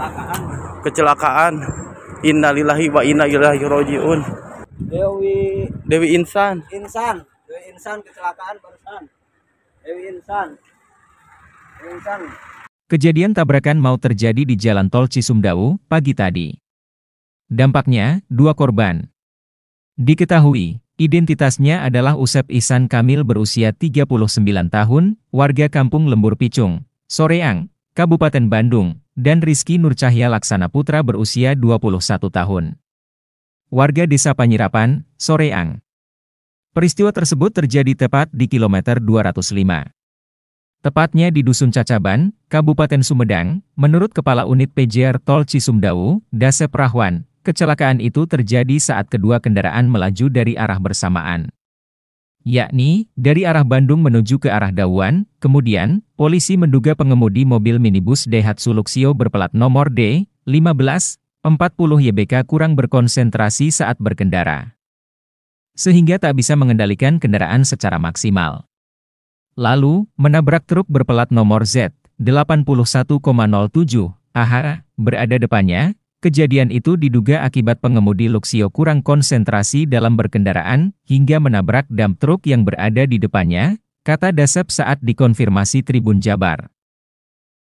kecelakaan kecelakaan. Innalillahi wa inna ilaihi rajiun. Dewi Dewi Insan. Insan Dewi Insan kecelakaan barusan Dewi Insan Dewi Insan Kejadian tabrakan mau terjadi di Jalan Tol Cisumdawu pagi tadi. Dampaknya, dua korban. Diketahui, identitasnya adalah Usep Ihsan Kamil berusia 39 tahun, warga kampung Lembur Picung, Soreang, Kabupaten Bandung, dan Rizky Nurcahya Laksana Putra berusia 21 tahun. Warga Desa Panyirapan, Soreang. Peristiwa tersebut terjadi tepat di kilometer 205. Tepatnya di Dusun Cacaban, Kabupaten Sumedang, menurut Kepala Unit PJR Tol Cisumdawu, Dasep Rahwan, kecelakaan itu terjadi saat kedua kendaraan melaju dari arah bersamaan. Yakni, dari arah Bandung menuju ke arah Dawuan, kemudian, polisi menduga pengemudi mobil minibus Daihatsu Luxio berplat nomor D, 15, 40 YBK kurang berkonsentrasi saat berkendara. Sehingga tak bisa mengendalikan kendaraan secara maksimal. Lalu, menabrak truk berpelat nomor Z, 81,07, AH, berada depannya, kejadian itu diduga akibat pengemudi Luxio kurang konsentrasi dalam berkendaraan, hingga menabrak dam truk yang berada di depannya, kata Dasep saat dikonfirmasi Tribun Jabar.